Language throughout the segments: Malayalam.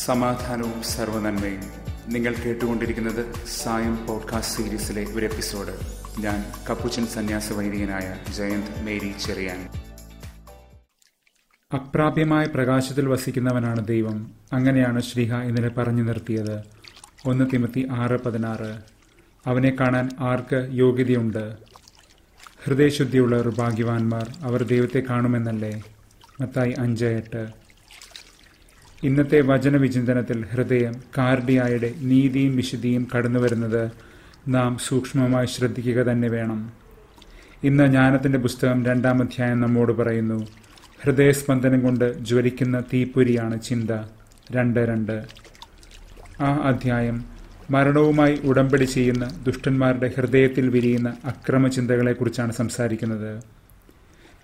സമാധാനവും സർവനന്മയും നിങ്ങൾ കേട്ടുകൊണ്ടിരിക്കുന്നത് സായം പോഡ്കാസ്റ്റ് സീരീസിലെ ഒരു എപ്പിസോഡ്. ഞാൻ കപ്പുച്ചൻ സന്യാസ വൈദികനായ ജയന്ത് മേരി ചെറിയാൻ. അപ്രാപ്യമായ പ്രകാശത്തിൽ വസിക്കുന്നവനാണ് ദൈവം. അങ്ങനെയാണ് ശ്രീഹ ഇന്നലെ പറഞ്ഞു നിർത്തിയത്. ഒന്ന് തിമത്തി ആറ് പതിനാറ്. അവനെ കാണാൻ ആർക്ക് യോഗ്യതയുണ്ട്? ഹൃദയശുദ്ധിയുള്ളവർ ഭാഗ്യവാന്മാർ. അവർ ദൈവത്തെ കാണുമെന്നല്ലേ? മത്തായി അഞ്ച് എട്ട്. ഇന്നത്തെ വചനവിചിന്തനത്തിൽ ഹൃദയം കാർഡിയായുടെ നീതിയും വിശുദ്ധിയും കടന്നു വരുന്നത് നാം സൂക്ഷ്മമായി ശ്രദ്ധിക്കുക തന്നെ വേണം. ഇന്ന് ജ്ഞാനത്തിന്റെ പുസ്തകം രണ്ടാം അധ്യായം നമ്മോട് പറയുന്നു ഹൃദയസ്പന്ദനം കൊണ്ട് ജ്വലിക്കുന്ന തീപ്പൊരിയാണ് ചിന്ത. രണ്ട് രണ്ട്. ആ അധ്യായം മരണവുമായി ഉടമ്പടി ചെയ്യുന്ന ദുഷ്ടന്മാരുടെ ഹൃദയത്തിൽ വിരിയുന്ന അക്രമചിന്തകളെക്കുറിച്ചാണ് സംസാരിക്കുന്നത്.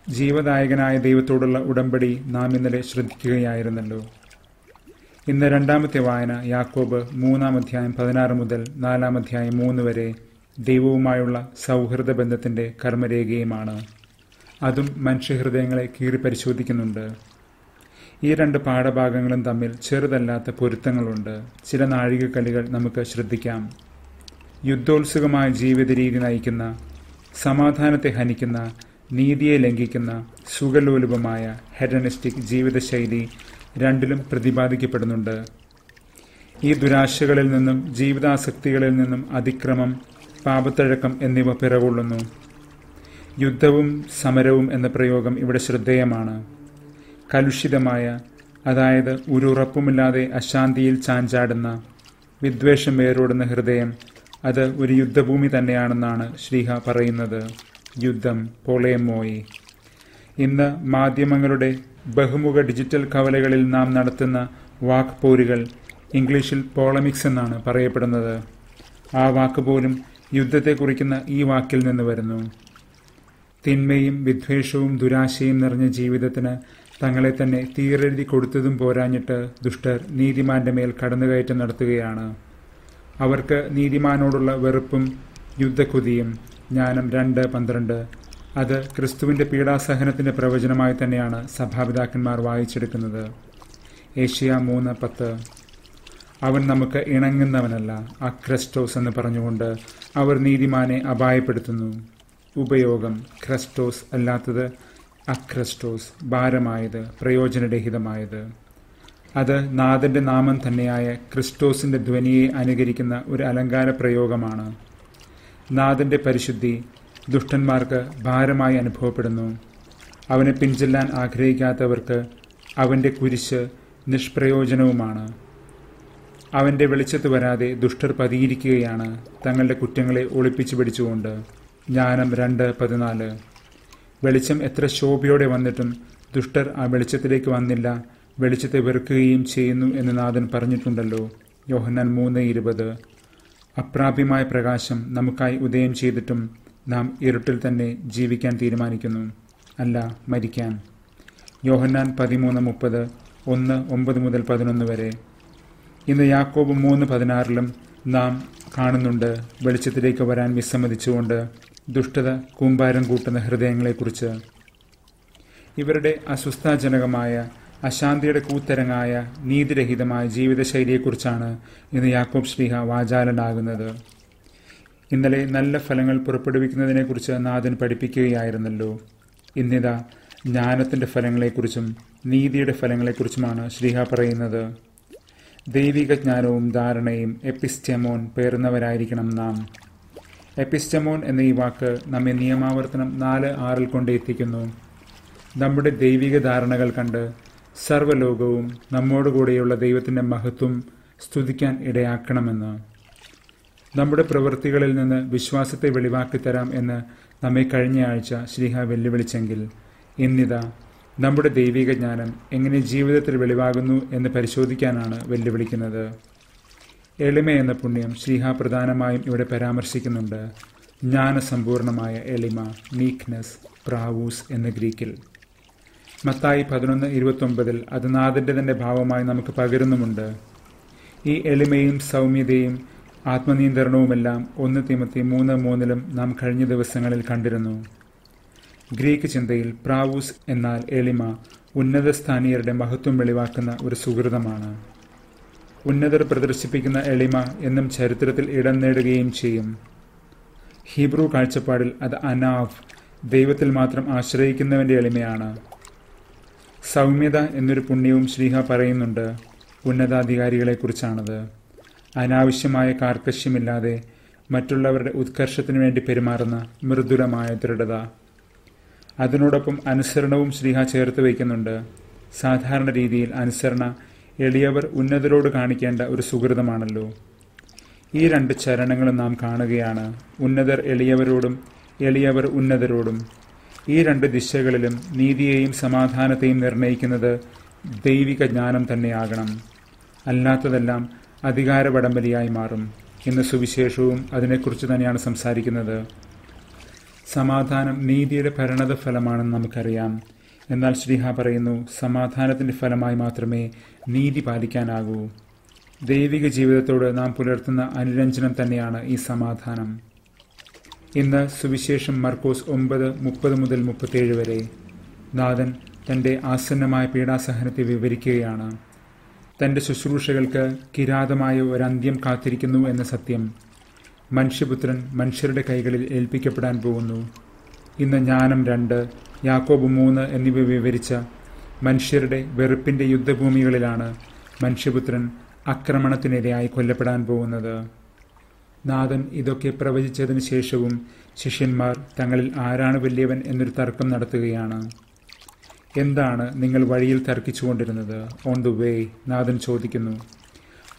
ജീവദായകനായ ദൈവത്തോടുള്ള ഉടമ്പടി നാം ഇന്നലെ ശ്രദ്ധിക്കുകയായിരുന്നല്ലോ. ഇന്ന് രണ്ടാമത്തെ വായന യാക്കോബ് മൂന്നാം അധ്യായം പതിനാറ് മുതൽ നാലാം അധ്യായം മൂന്ന് വരെ ദൈവവുമായുള്ള സൗഹൃദ ബന്ധത്തിന്റെ കർമ്മരേഖയുമാണ്. അതും മനുഷ്യഹൃദയങ്ങളെ കീറി പരിശോധിക്കുന്നുണ്ട്. ഈ രണ്ട് പാഠഭാഗങ്ങളും തമ്മിൽ ചെറുതല്ലാത്ത പൊരുത്തങ്ങളുണ്ട്. ചില നാഴികക്കല്ലുകൾ നമുക്ക് ശ്രദ്ധിക്കാം. യുദ്ധോത്സുകമായ ജീവിത രീതി നയിക്കുന്ന സമാധാനത്തെ ഹനിക്കുന്ന നീതിയെ ലംഘിക്കുന്ന സുഖലോലുപമായ ഹെഡനിസ്റ്റിക് ജീവിതശൈലി രണ്ടിലും പ്രതിപാദിക്കപ്പെടുന്നുണ്ട്. ഈ ദുരാശകളിൽ നിന്നും ജീവിതാസക്തികളിൽ നിന്നും അതിക്രമം പാപത്തഴക്കം എന്നിവ പിറകൊള്ളുന്നു. യുദ്ധവും സമരവും എന്ന പ്രയോഗം ഇവിടെ ശ്രദ്ധേയമാണ്. കലുഷിതമായ അതായത് ഒരു ഉറപ്പുമില്ലാതെ അശാന്തിയിൽ ചാഞ്ചാടുന്ന വിദ്വേഷം വേരോടുന്ന ഹൃദയം അത് ഒരു യുദ്ധഭൂമി തന്നെയാണെന്നാണ് ശ്രീഹ പറയുന്നത്. യുദ്ധം പോളയമോയി ഇന്ന് മാധ്യമങ്ങളുടെ ബഹുമുഖ ഡിജിറ്റൽ കവലകളിൽ നാം നടത്തുന്ന വാക്ക് പോരുകൾ ഇംഗ്ലീഷിൽ പോളമിക്സ് എന്നാണ് പറയപ്പെടുന്നത്. ആ വാക്ക് പോലും യുദ്ധത്തെ കുറിക്കുന്ന ഈ വാക്കിൽ നിന്ന് വരുന്നു. തിന്മയും വിദ്വേഷവും ദുരാശയും നിറഞ്ഞ ജീവിതത്തിന് തങ്ങളെ തന്നെ തീരെഴുതി കൊടുത്തതും പോരാഞ്ഞിട്ട് ദുഷ്ടർ നീതിമാന്റെ മേൽ കടന്നുകയറ്റം നടത്തുകയാണ്. അവർക്ക് നീതിമാനോടുള്ള വെറുപ്പും യുദ്ധക്കുതിയും ജ്ഞാനം രണ്ട് പന്ത്രണ്ട് അത് ക്രിസ്തുവിന്റെ പീഡാസഹനത്തിന്റെ പ്രവചനമായി തന്നെയാണ് സഭാപിതാക്കന്മാർ വായിച്ചെടുക്കുന്നത്. ഏഷ്യ മൂന്ന് പത്ത്. അവൻ നമുക്ക് ഇണങ്ങുന്നവനല്ല അക്രസ്റ്റോസ് എന്ന് പറഞ്ഞുകൊണ്ട് അവർ നീതിമാനെ അപായപ്പെടുത്തുന്നു. ഉപയോഗം ക്രസ്റ്റോസ് അല്ലാത്തത് അക്രസ്റ്റോസ് ഭാരമായത് പ്രയോജനരഹിതമായത്. അത് നാഥന്റെ നാമം തന്നെയായ ക്രിസ്റ്റോസിന്റെ ധ്വനിയെ അനുകരിക്കുന്ന ഒരു അലങ്കാര പ്രയോഗമാണ് നാഥന്റെ പരിശുദ്ധി ദുഷ്ടന്മാർക്ക് ഭാരമായി അനുഭവപ്പെടുന്നു. അവനെ പിൻചെല്ലാൻ ആഗ്രഹിക്കാത്തവർക്ക് അവന്റെ കുരിശ് നിഷ്പ്രയോജനവുമാണ്. അവന്റെ വെളിച്ചത്ത് വരാതെ ദുഷ്ടർ പതിയിരിക്കുകയാണ് തങ്ങളുടെ കുറ്റങ്ങളെ ഒളിപ്പിച്ചു പിടിച്ചുകൊണ്ട്. ജ്ഞാനം രണ്ട് പതിനാല്. വെളിച്ചം എത്ര ശോഭയോടെ വന്നിട്ടും ദുഷ്ടർ ആ വെളിച്ചത്തിലേക്ക് വന്നില്ല വെളിച്ചത്തെ വെറുക്കുകയും ചെയ്യുന്നു എന്ന് നാഥൻ പറഞ്ഞിട്ടുണ്ടല്ലോ. യോഹന്നാൻ മൂന്ന് ഇരുപത്. അപ്രാപ്യമായ പ്രകാശം നമുക്കായി ഉദയം ചെയ്തിട്ടും നാം ഇരുട്ടിൽ തന്നെ ജീവിക്കാൻ തീരുമാനിക്കുന്നു. അല്ല മരിക്കാൻ. യോഹന്നാൻ പതിമൂന്ന് മുപ്പത് ഒന്ന് ഒമ്പത് മുതൽ പതിനൊന്ന് വരെ. ഇന്ന് യാക്കോബ് മൂന്ന് പതിനാറിലും നാം കാണുന്നുണ്ട് വെളിച്ചത്തിലേക്ക് വരാൻ വിസമ്മതിച്ചുകൊണ്ട് ദുഷ്ടത കൂമ്പാരം കൂട്ടുന്ന ഹൃദയങ്ങളെക്കുറിച്ച്. ഇവരുടെ അസ്വസ്ഥാജനകമായ അശാന്തിയുടെ കൂത്തരങ്ങായ നീതിരഹിതമായ ജീവിതശൈലിയെക്കുറിച്ചാണ് ഇന്ന് യാക്കോബ് ശ്രീഹ വാചാലനാകുന്നത്. ഇന്നലെ നല്ല ഫലങ്ങൾ പുറപ്പെടുവിക്കുന്നതിനെക്കുറിച്ച് നാഥൻ പഠിപ്പിക്കുകയായിരുന്നല്ലോ. ഇന്നിതാ ജ്ഞാനത്തിന്റെ ഫലങ്ങളെക്കുറിച്ചും നീതിയുടെ ഫലങ്ങളെക്കുറിച്ചുമാണ് ശ്രീഹ പറയുന്നത്. ദൈവിക ജ്ഞാനവും ധാരണയും എപ്പിസ്റ്റെമോൻ പേറുന്നവരായിരിക്കണം നാം. എപ്പിസ്റ്റമോൻ എന്ന ഈ വാക്ക് നമ്മെ നിയമാവർത്തനം നാല് ആറിൽ കൊണ്ട് എത്തിക്കുന്നു നമ്മുടെ ദൈവിക ധാരണകൾ കണ്ട് സർവലോകവും നമ്മോടുകൂടെയുള്ള ദൈവത്തിന്റെ മഹത്വം സ്തുതിക്കാൻ ഇടയാക്കണമെന്ന്. നമ്മുടെ പ്രവൃത്തികളിൽ നിന്ന് വിശ്വാസത്തെ വെളിവാക്കി തരാം എന്ന് നമ്മെ കഴിഞ്ഞ ആഴ്ച ശ്രീഹ വെല്ലുവിളിച്ചെങ്കിൽ ഇന്നിതാ നമ്മുടെ ദൈവിക ജ്ഞാനം എങ്ങനെ ജീവിതത്തിൽ വെളിവാകുന്നു എന്ന് പരിശോധിക്കാനാണ് വെല്ലുവിളിക്കുന്നത്. എളിമ എന്ന പുണ്യം ശ്രീഹ പ്രധാനമായും ഇവിടെ പരാമർശിക്കുന്നുണ്ട്. ജ്ഞാനസമ്പൂർണമായ എളിമ മീക്ക്നെസ് പ്രാവൂസ് എന്ന ഗ്രീക്കിൽ. മത്തായി പതിനൊന്ന് ഇരുപത്തൊമ്പതിൽ അത് നാഥന്റെ തന്നെ ഭാവമായി നമുക്ക് പകരുന്നുമുണ്ട്. ഈ എളിമയും സൗമ്യതയും ആത്മനിയന്ത്രണവുമെല്ലാം ഒന്ന് തിമത്തി മൂന്ന് മൂന്നിലും നാം കഴിഞ്ഞ ദിവസങ്ങളിൽ കണ്ടിരുന്നു. ഗ്രീക്ക് ചിന്തയിൽ പ്രാവൂസ് എന്നാൽ എളിമ ഉന്നത സ്ഥാനീയരുടെ മഹത്വം വെളിവാക്കുന്ന ഒരു സുഹൃതമാണ്. ഉന്നതർ പ്രദർശിപ്പിക്കുന്ന എളിമ എന്നും ചരിത്രത്തിൽ ഇടം നേടുകയും ചെയ്യും. ഹീബ്രു കാഴ്ചപ്പാടിൽ അത് അനാഫ് ദൈവത്തിൽ മാത്രം ആശ്രയിക്കുന്നവന്റെ എളിമയാണ്. സൗമ്യത എന്നൊരു പുണ്യവും ശ്രീഹ പറയുന്നുണ്ട് ഉന്നതാധികാരികളെക്കുറിച്ചാണത്. അനാവശ്യമായ കാർക്കശ്യമില്ലാതെ മറ്റുള്ളവരുടെ ഉത്കർഷത്തിനു വേണ്ടി പെരുമാറുന്ന മൃദുലമായ ദൃഢത. അതിനോടൊപ്പം അനുസരണവും ശ്രീഹ ചേർത്ത് വയ്ക്കുന്നുണ്ട്. സാധാരണ രീതിയിൽ അനുസരണ എളിയവർ ഉന്നതരോട് കാണിക്കേണ്ട ഒരു സുഹൃതമാണല്ലോ. ഈ രണ്ട് ചരണങ്ങളും നാം കാണുകയാണ്. ഉന്നതർ എളിയവരോടും എളിയവർ ഉന്നതരോടും. ഈ രണ്ട് ദിശകളിലും നീതിയെയും സമാധാനത്തെയും നിർണയിക്കുന്നത് ദൈവിക ജ്ഞാനം തന്നെയാകണം. അല്ലാത്തതെല്ലാം അധികാര വടംവലിയായി മാറും ഇന്ന് സുവിശേഷവും അതിനെക്കുറിച്ച് തന്നെയാണ് സംസാരിക്കുന്നത്. സമാധാനം നീതിയുടെ ഭരണത ഫലമാണെന്ന് നമുക്കറിയാം. എന്നാൽ ശ്രീഹ പറയുന്നു സമാധാനത്തിന്റെ ഫലമായി മാത്രമേ നീതി പാലിക്കാനാകൂ. ദൈവിക ജീവിതത്തോട് നാം പുലർത്തുന്ന അനുരഞ്ജനം തന്നെയാണ് ഈ സമാധാനം. ഇന്ന് സുവിശേഷം മർക്കോസ് ഒമ്പത് മുപ്പത് മുതൽ മുപ്പത്തേഴ് വരെ നാഥൻ തന്റെ ആസന്നമായ പീഡാസഹനത്തെ വിവരിക്കുകയാണ്. തന്റെ ശുശ്രൂഷകൾക്ക് കിരാതമായ ഒരന്ത്യം കാത്തിരിക്കുന്നു എന്ന സത്യം മനുഷ്യപുത്രൻ മനുഷ്യരുടെ കൈകളിൽ ഏൽപ്പിക്കപ്പെടാൻ പോകുന്നു. ഇന്ന് ജ്ഞാനം രണ്ട് യാക്കോബ് മൂന്ന് എന്നിവ വിവരിച്ച മനുഷ്യരുടെ വെറുപ്പിന്റെ യുദ്ധഭൂമികളിലാണ് മനുഷ്യപുത്രൻ ആക്രമണത്തിനിരയായി കൊല്ലപ്പെടാൻ പോകുന്നത്. നാഥൻ ഇതൊക്കെ പ്രവചിച്ചതിന് ശേഷവും ശിഷ്യന്മാർ തങ്ങളിൽ ആരാണ് വലിയവൻ എന്നൊരു തർക്കം നടത്തുകയാണ്. എന്താണ് നിങ്ങൾ വഴിയിൽ തർക്കിച്ചുകൊണ്ടിരുന്നത്? ഓൺ ദ വേ നാഥൻ ചോദിക്കുന്നു.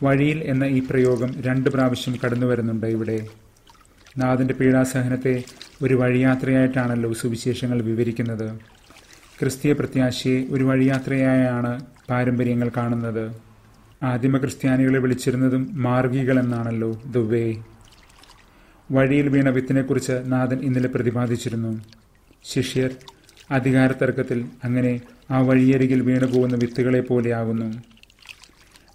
വഴിയിൽ എന്ന ഈ പ്രയോഗം രണ്ട് പ്രാവശ്യം കടന്നു വരുന്നുണ്ട് ഇവിടെ. നാഥന്റെ പീഡാസഹനത്തെ ഒരു വഴിയാത്രയായിട്ടാണല്ലോ സുവിശേഷങ്ങൾ വിവരിക്കുന്നത്. ക്രിസ്തീയ പ്രത്യാശയെ ഒരു വഴിയാത്രയായാണ് പാരമ്പര്യങ്ങൾ കാണുന്നത്. ആദിമ ക്രിസ്ത്യാനികളെ വിളിച്ചിരുന്നതും മാർഗികൾ എന്നാണല്ലോ ദ വേ വഴിയിൽ വീണ വിത്തിനെക്കുറിച്ച് നാഥൻ ഇന്നലെ പ്രതിപാദിച്ചിരുന്നു. ശിഷ്യർ അധികാര തർക്കത്തിൽ അങ്ങനെ ആ വഴിയരികിൽ വീണുപോകുന്ന വിത്തുകളെ പോലെയാകുന്നു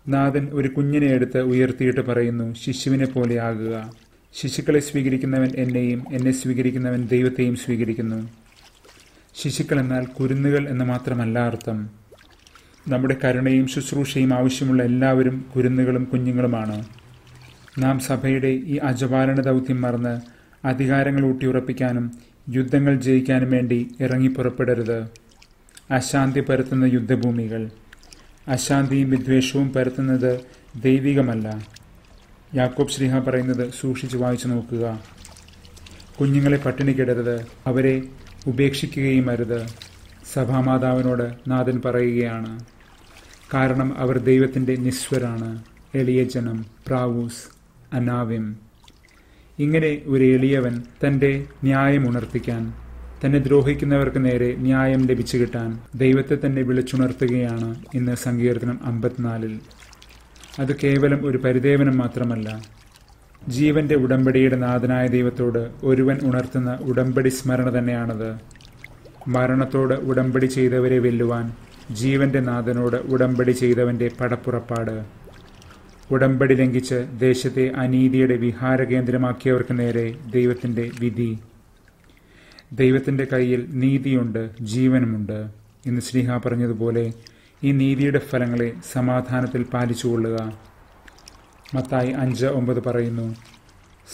നാഥൻ ഒരു കുഞ്ഞിനെ എടുത്ത് ഉയർത്തിയിട്ട് പറയുന്നു ശിശുവിനെ പോലെയാകുക ശിശുക്കളെ സ്വീകരിക്കുന്നവൻ എന്നെയും എന്നെ സ്വീകരിക്കുന്നവൻ ദൈവത്തെയും സ്വീകരിക്കുന്നു. ശിശുക്കൾ എന്നാൽ കുരുന്നുകൾ എന്ന് മാത്രമല്ല അർത്ഥം. നമ്മുടെ കരുണയും ശുശ്രൂഷയും ആവശ്യമുള്ള എല്ലാവരും കുരുന്നുകളും കുഞ്ഞുങ്ങളുമാണ്. നാം സഭയുടെ ഈ അജപാലന ദൗത്യം മറന്ന് അധികാരങ്ങൾ ഊട്ടിയുറപ്പിക്കാനും യുദ്ധങ്ങൾ ജയിക്കാനും വേണ്ടി ഇറങ്ങിപ്പുറപ്പെടരുത് അശാന്തി പരത്തുന്ന യുദ്ധഭൂമികൾ. അശാന്തിയും വിദ്വേഷവും പരത്തുന്നത് ദൈവികമല്ല. യാക്കോബ് ശ്രീഹ പറയുന്നത് സൂക്ഷിച്ചു വായിച്ചു നോക്കുക. കുഞ്ഞുങ്ങളെ പട്ടിണിക്കിടരുത് അവരെ ഉപേക്ഷിക്കുകയും അരുത്. സഭാമാതാവിനോട് നാഥൻ പറയുകയാണ്. കാരണം അവർ ദൈവത്തിന്റെ നിസ്വരാണ്. എളിയ ജനം പ്രാവൂസ് അനാവ്യം ഇങ്ങനെ ഒരു എളിയവൻ തന്റെ ന്യായം ഉണർത്തിക്കാൻ തന്നെ ദ്രോഹിക്കുന്നവർക്ക് നേരെ ന്യായം ലഭിച്ചു കിട്ടാൻ ദൈവത്തെ തന്നെ വിളിച്ചുണർത്തുകയാണ് ഇന്ന് സങ്കീർത്തനം അമ്പത്തിനാലിൽ. അത് കേവലം ഒരു പരിദേവനം മാത്രമല്ല. ജീവന്റെ ഉടമ്പടിയുടെ നാഥനായ ദൈവത്തോട് ഒരുവൻ ഉണർത്തുന്ന ഉടമ്പടി സ്മരണ തന്നെയാണത്. മരണത്തോട് ഉടമ്പടി ചെയ്തവരെ വെല്ലുവാൻ ജീവന്റെ നാഥനോട് ഉടമ്പടി ചെയ്തവന്റെ പടപ്പുറപ്പാട്. ഉടമ്പടി ലംഘിച്ച് ദേശത്തെ അനീതിയുടെ വിഹാര കേന്ദ്രമാക്കിയവർക്ക് നേരെ ദൈവത്തിന്റെ വിധി. ദൈവത്തിന്റെ കയ്യിൽ നീതിയുണ്ട് ജീവനുമുണ്ട് എന്ന് ശ്രീഹ പറഞ്ഞതുപോലെ ഈ നീതിയുടെ ഫലങ്ങളെ സമാധാനത്തിൽ പാലിച്ചുകൊള്ളുക മത്തായി അഞ്ച് ഒമ്പത് പറയുന്നു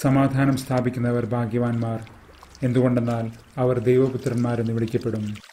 സമാധാനം സ്ഥാപിക്കുന്നവർ ഭാഗ്യവാന്മാർ. എന്തുകൊണ്ടെന്നാൽ അവർ ദൈവപുത്രന്മാരെന്ന് വിളിക്കപ്പെടും.